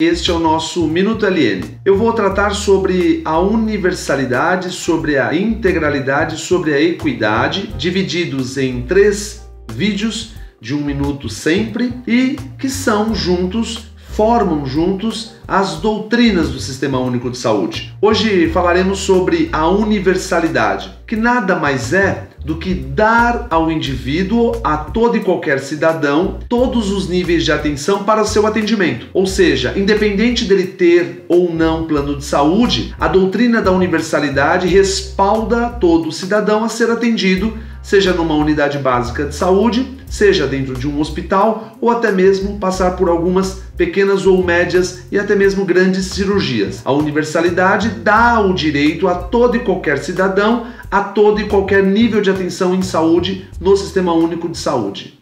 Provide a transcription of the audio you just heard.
Este é o nosso Minuto LN. Eu vou tratar sobre a universalidade, sobre a integralidade, sobre a equidade, divididos em três vídeos de um minuto sempre e que são juntos formam juntos as doutrinas do Sistema Único de Saúde. Hoje falaremos sobre a universalidade, que nada mais é do que dar ao indivíduo, a todo e qualquer cidadão, todos os níveis de atenção para seu atendimento. Ou seja, independente dele ter ou não plano de saúde, a doutrina da universalidade respalda todo cidadão a ser atendido seja numa unidade básica de saúde, seja dentro de um hospital ou até mesmo passar por algumas pequenas ou médias e até mesmo grandes cirurgias. A universalidade dá o direito a todo e qualquer cidadão a todo e qualquer nível de atenção em saúde no Sistema Único de Saúde.